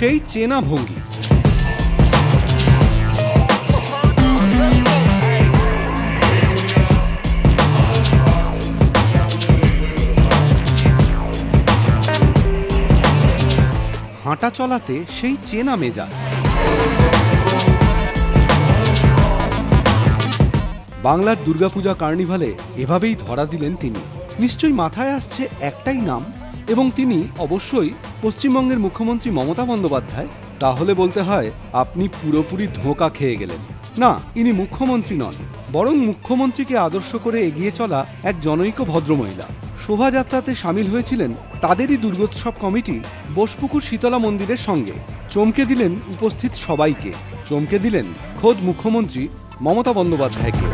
সেই চেনা ভঙ্গি। হাঁটা চলাতে সেই চেনা মেজাজ। বাংলার দুর্গাপূজা কার্নিভালে এভাবেই ধরা দিলেন তিনি। নিশ্চয়ই মাথায় আসছে একটাই নাম এবং তিনি অবশ্যই পশ্চিমবঙ্গের মুখ্যমন্ত্রী মমতা বন্দ্যোপাধ্যায়, তাহলে বলতে হয় আপনি পুরোপুরি ধোঁকা খেয়ে গেলেন। না, ইনি মুখ্যমন্ত্রী নন, বরং মুখ্যমন্ত্রীকে আদর্শ করে এগিয়ে চলা এক জনৈক ভদ্রমহিলা। শোভাযাত্রাতে সামিল হয়েছিলেন তাদেরই দুর্গোৎসব কমিটি বোসপুকুর শীতলা মন্দিরের সঙ্গে। চমকে দিলেন উপস্থিত সবাইকে, চমকে দিলেন খোদ মুখ্যমন্ত্রী মমতা বন্দ্যোপাধ্যায়কে।